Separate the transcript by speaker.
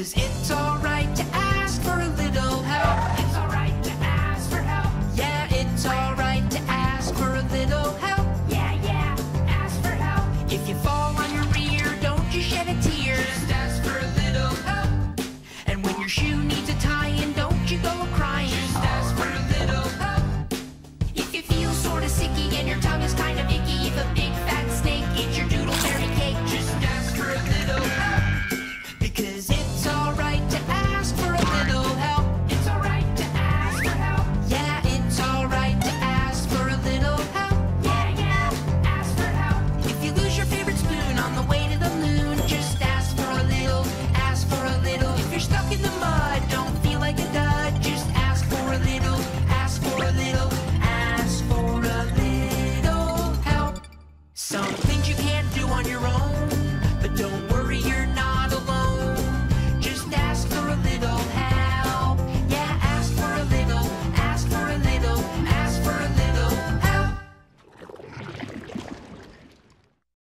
Speaker 1: It's all So.